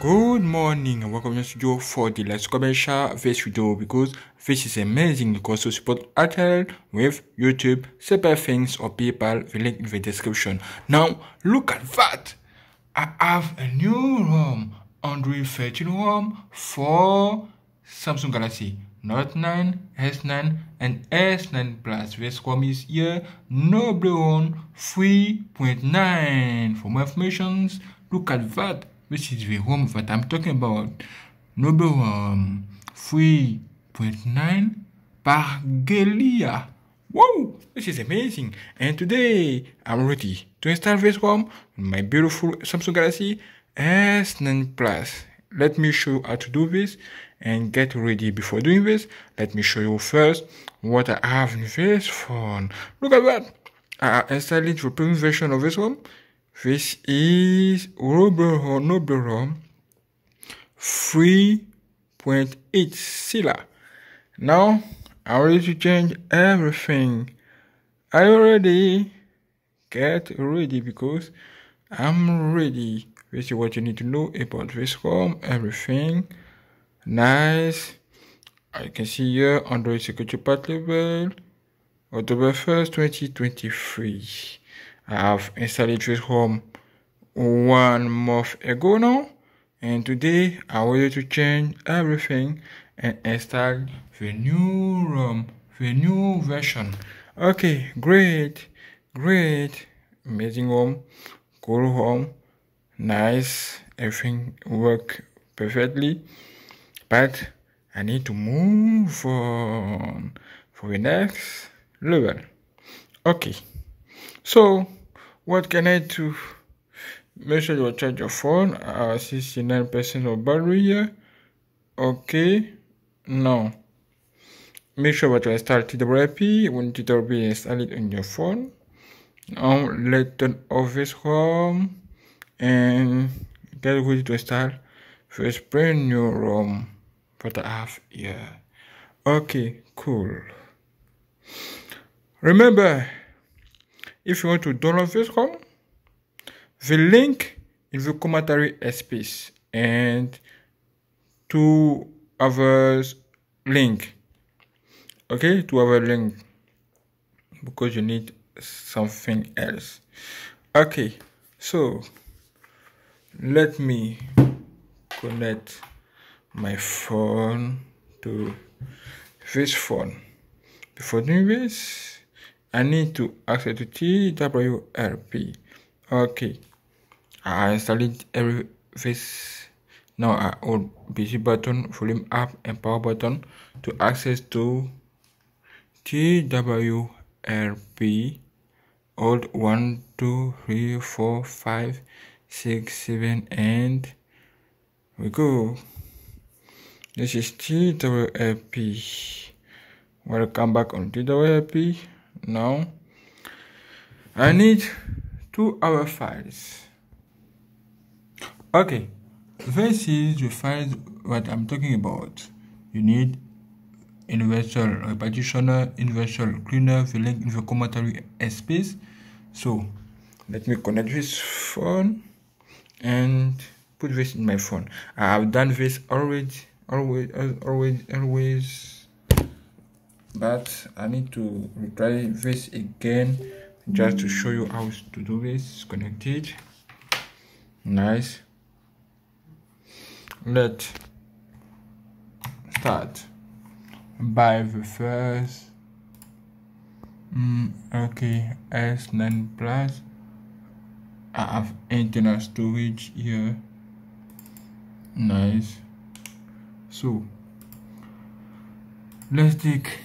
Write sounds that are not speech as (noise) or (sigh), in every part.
Good morning and welcome to the studio for the last commercial this video because this is amazing because to support Airtel with YouTube, Super Thanks or PayPal, the link in the description. Now look at that! I have a new ROM, Android 13 ROM for Samsung Galaxy Note 9, S9 and S9 Plus. This ROM is here, Noble ROM 3.9. For more information, look at that which is the home that I'm talking about. Noble ROM um, 3.9 Parghelia. Wow, this is amazing. And today I'm ready to install this ROM on my beautiful Samsung Galaxy S9 Plus. Let me show you how to do this and get ready. Before doing this, let me show you first what I have in this phone. Look at that. I installed the premium version of this one this is Noble ROM 3.8 Silla. Now I'm ready to change everything. I already get ready because I'm ready. This is what you need to know about this home, everything. Nice. I can see here Android security patch level. October 1st, 2023. I have installed this home one month ago now and today I wanted to change everything and install the new ROM, the new version. Okay, great, great, amazing home, cool home, nice, everything work perfectly, but I need to move on for the next level. Okay, so what can I do? Make sure you charge your phone. Uh, 69% of battery. Okay. Now, make sure that you install TWRP. When TWRP is installed on your phone. Now, let's turn off this ROM and get ready to install first brand new ROM that I have here. Okay, cool. Remember, if you want to download this ROM, the link in the commentary space and two others link. Okay, two other link because you need something else. Okay, so let me connect my phone to this phone. Before doing this, I need to access to TWRP. Okay, I installed every this. Now I hold Bixby button, volume up and power button to access to TWRP. Hold one, two, three, four, five, six, seven, and we go. This is TWRP. Welcome back on TWRP now I need two other files. Okay this is the files what I'm talking about. You need universal repartitioner universal cleaner the link in the commentary space so let me connect this phone and put this in my phone. I have done this already always always always but I need to try this again just to show you how to do this. Connected. Nice. Let's start. By the first. Mm, okay s9 plus. I have internal storage here. Nice. So let's take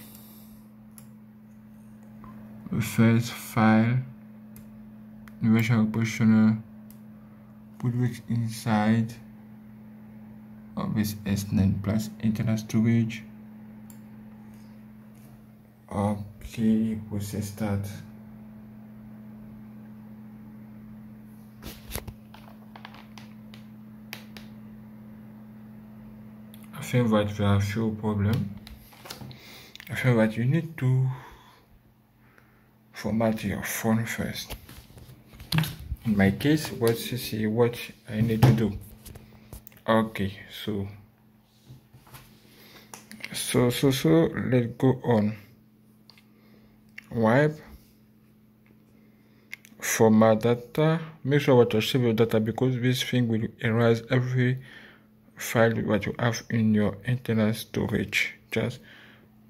first file. Version positioner. Put it inside. Of this S9 plus internal storage okay process start? I think that we have few problem. I think that you need to format your phone first. In my case what you see what I need to do. Okay so so so so let's go on. Wipe. Format data make sure what you save your data because this thing will erase every file what you have in your internal storage. Just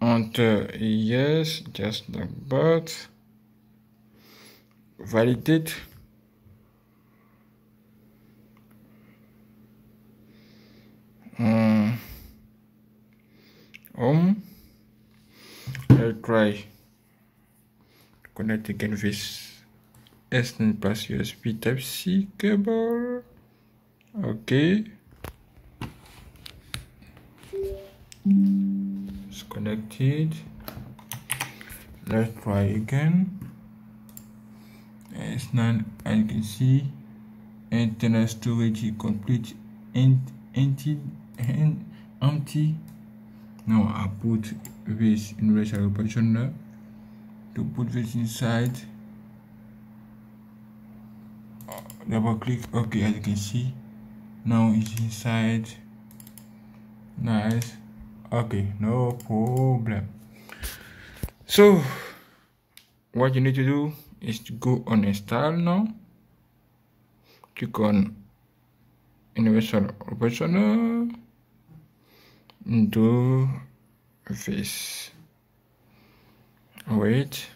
enter yes just like that validate. Um, let's try connect again this S9 plus USB type C cable. Okay. It's connected. Let's try again S9 as you can see internal storage is complete and empty and empty. Now I put this in universal positioner to put this inside. Uh, double click okay as you can see now it's inside. Nice. Okay no problem. So what you need to do is to go on install now click on universal operational. Do this. Wait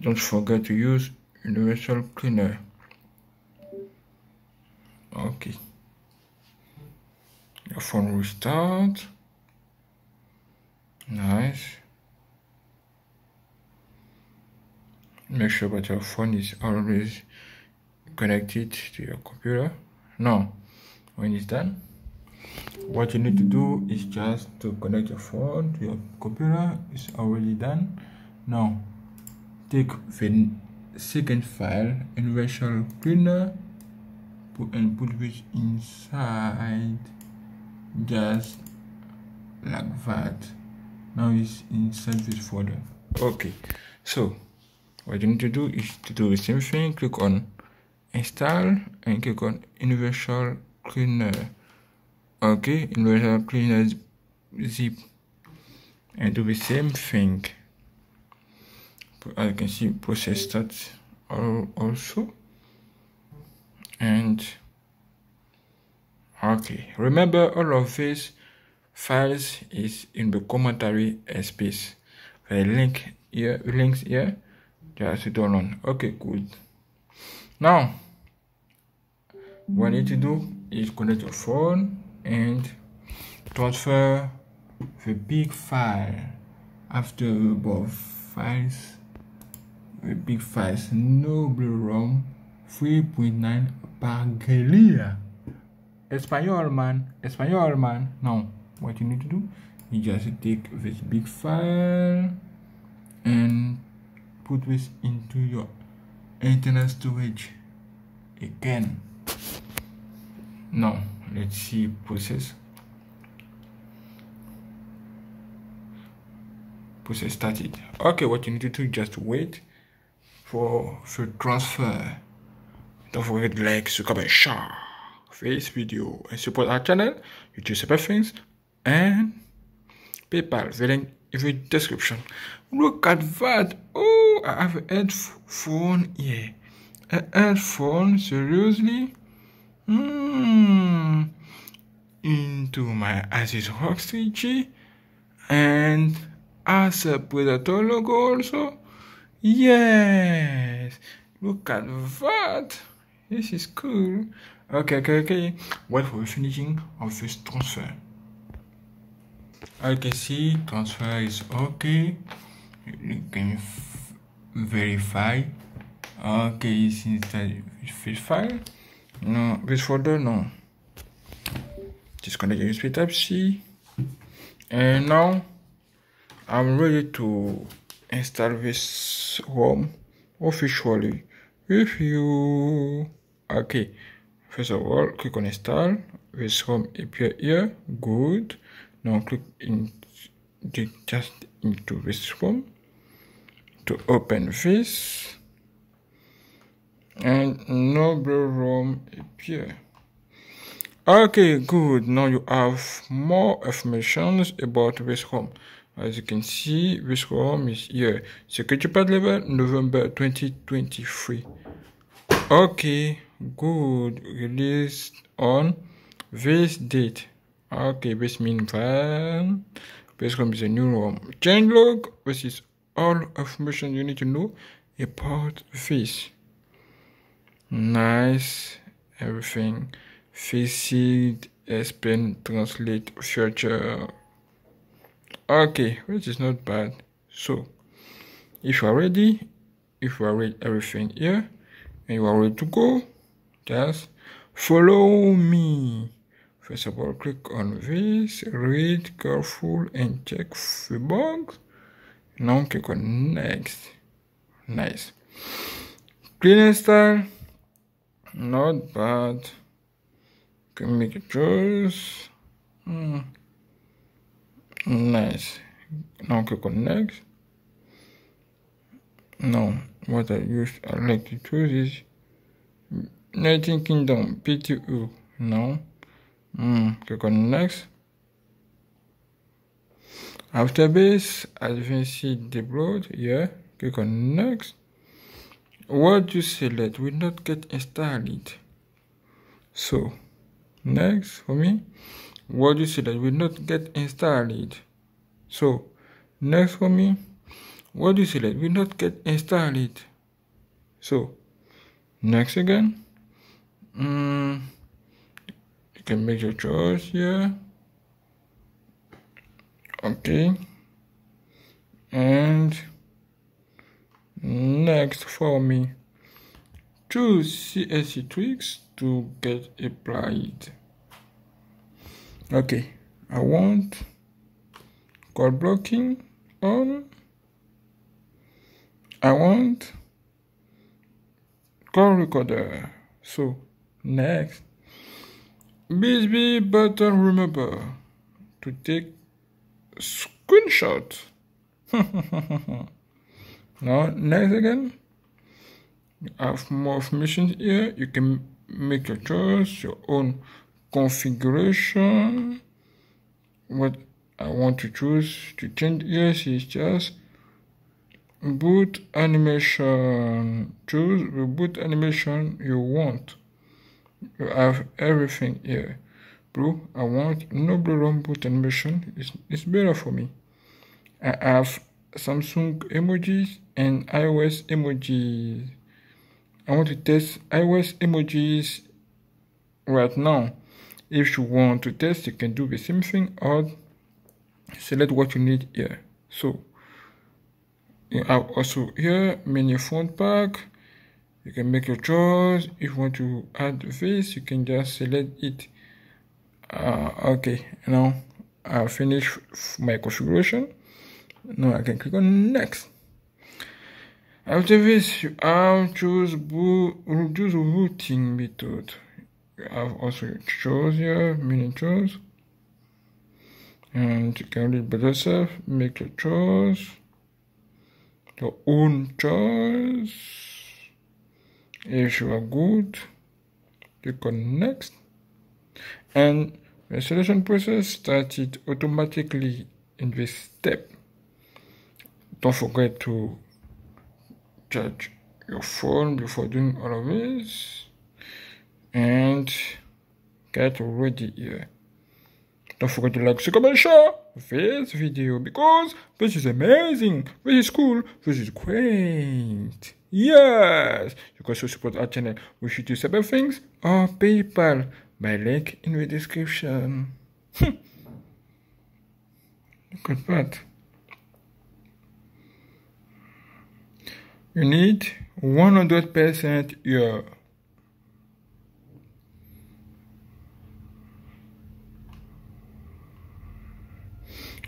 don't forget to use universal cleaner. Okay. Your phone will start. Nice. Make sure that your phone is always connected to your computer. Now when it's done what you need to do is just to connect your phone to your computer. It's already done. Now take the second file universal cleaner and put it inside just like that. Now it's inside this folder. Okay. So what you need to do is to do the same thing. Click on install and click on universal cleaner. Okay. Universal cleaner zip. And do the same thing as you can see process starts also. And okay remember all of these files is in the commentary space the link here links here just to download. Okay good. Now what you need to do is connect your phone and transfer the big file after above files big files Noble ROM 3.9 par giga espagnol man espagnol man. Now what you need to do you just take this big file and put this into your internal storage again. Now let's see process. Process started. Okay what you need to do just wait for the transfer. Don't forget to like subscribe share this video and support our channel youtube super thanks and paypal the link in the description. Look at that. Oh i have a headphone here. A headphone seriously? Hmm. into my Asus ROG 3G and as a Predator logo also. Yes, look at that. This is cool. Okay, okay, okay. Wait for the finishing of this transfer. I can see transfer is okay. You can verify. Okay, since that file. No, this folder, no. Disconnect USB Type C. And now I'm ready to install this ROM officially. with you. Okay, first of all, click on install. This home appear here. Good. Now click in just into this room to open this and Noble ROM appear. Okay, good. Now you have more information about this home. As you can see, this home is here. Security pad level, November 2023. Okay, good. Released on this date. Okay, this means that this home is a new home. Change log, this is all information you need to know about this. Nice, everything. Facade, explain, translate, future. Okay, which is not bad. So, if you are ready, if you are ready everything here, and you are ready to go, just follow me. First of all, click on this, read careful and check the box. Now click on next. Nice. Clean style, not bad can make a choice mm. Nice. Now click on next. Now what I use I like to choose is United Kingdom PTU now mm. click on next. After this advanced deployed yeah click on next. What you select will not get installed. So next for me what you see that will not get installed. So next for me what you see that will not get installed. So next again. Mm, you can make your choice here. Okay. And next for me choose CSC tweaks to get applied okay I want call blocking on I want call recorder. So next. Bixby button remember to take screenshot. (laughs) Now next again. You have more information here. You can make your choice your own configuration what I want to choose to change yes is just boot animation. Choose the boot animation you want. You have everything here. Blue I want Noble ROM boot animation. It's, it's better for me. I have Samsung emojis and iOS emojis. I want to test iOS emojis right now if you want to test you can do the same thing or select what you need here. So you have also here mini font pack. You can make your choice. If you want to add this you can just select it. Uh, okay now I'll finish my configuration. Now I can click on next. After this you have choose choose routing method I've also chose here, mini choice. And you can read by yourself, make your choice, your own choice. If you are good, click on next. And the selection process started automatically in this step. Don't forget to charge your phone before doing all of this and get ready here. Don't forget to like, comment, share this video because this is amazing, this is cool, this is great. Yes, you can also support our channel We should do several things or PayPal by link in the description. Hmm. Look at that. You need 100% your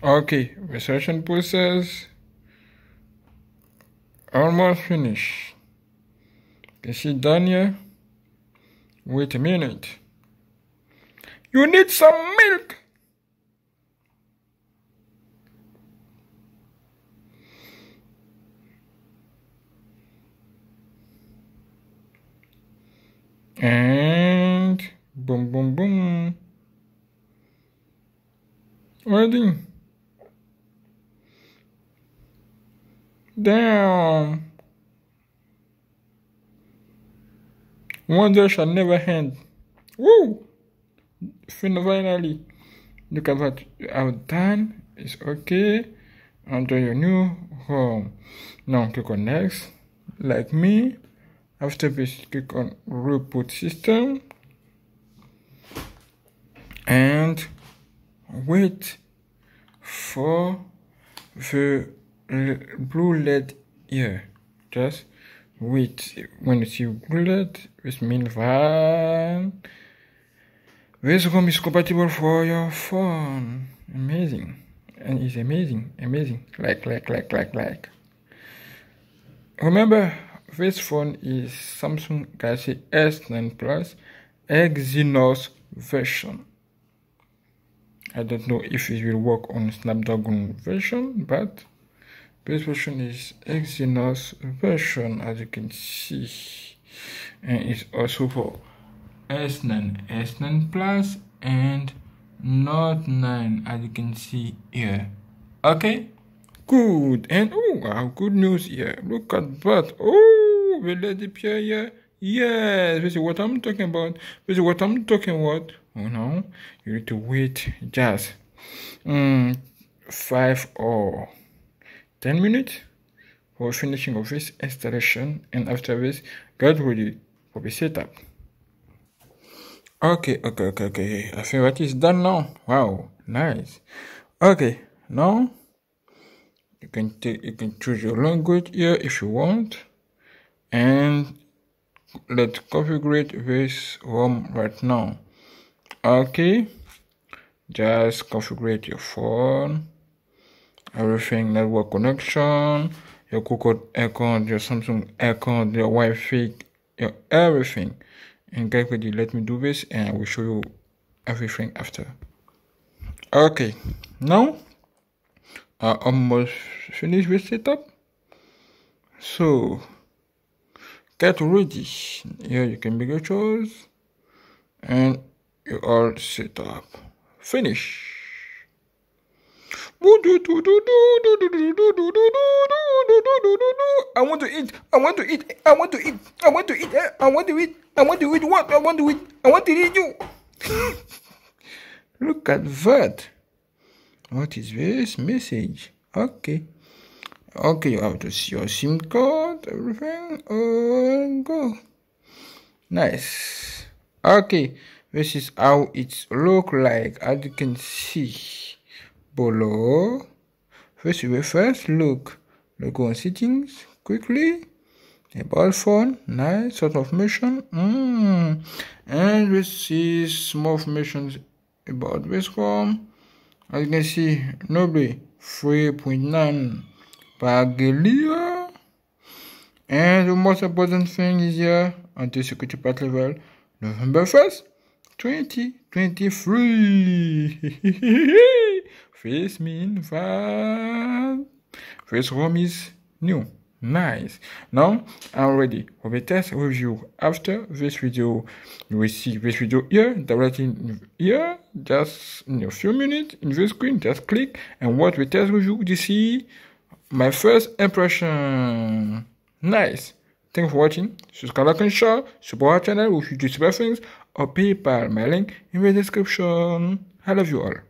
Okay, research process almost finished. Can see down here? Wait a minute. You need some milk. And boom, boom, boom. Ready? Damn. Wonder shall never end. Woo! Finally, look at what you have done. It's okay. Enter your new home. Now click on next. Like me. After this, click on reboot system. And wait for the blue LED here. Just wait. When you see blue LED, this means that this ROM is compatible for your phone. Amazing. And it's amazing, amazing. Like, like, like, like, like. Remember, this phone is Samsung Galaxy S9 Plus Exynos version. I don't know if it will work on Snapdragon version, but this version is Exynos version as you can see. And it's also for S9, S9 Plus and Note 9 as you can see here. Okay? Good. And oh wow, good news here. Look at that. Oh, it appear here? Yes, this is what I'm talking about. This is what I'm talking about. Oh no, you need to wait just um, five or ten minutes for finishing of this installation and after this get ready for the setup. Okay, okay, okay, okay. I think what is done now. Wow, nice. Okay, now you can take you can choose your language here if you want and let's configure this ROM right now okay just configure your phone everything network connection your google account your samsung account your wi-fi your everything. And get ready let me do this and i will show you everything after. Okay now i almost finished with setup. So get ready. Here you can make your choice. And you are set up. Finish. I want to eat. I want to eat. I want to eat. I want to eat. Eh? I want to eat. I want to eat what? I want to eat. I want to eat you. (laughs) Look at that. What is this message? Okay. Okay, you have to see your SIM card, everything. Oh, go. Nice. Okay this is how it look like as you can see below first we first look. Look on settings quickly. About phone. Nice sort of mission mm. and we see small information about this phone as you can see nobly 3.9 per and the most important thing is here anti security patch level November 1st 2023. (laughs) Face mean that face ROM is new. Nice. Now I'm ready for the test review. After this video, you will see this video here, directly here, just in a few minutes in the screen, just click and watch the test review to see my first impression. Nice. Thanks for watching. Subscribe, and share. Support our channel with super thanks or PayPal. My link in the description. I love you all.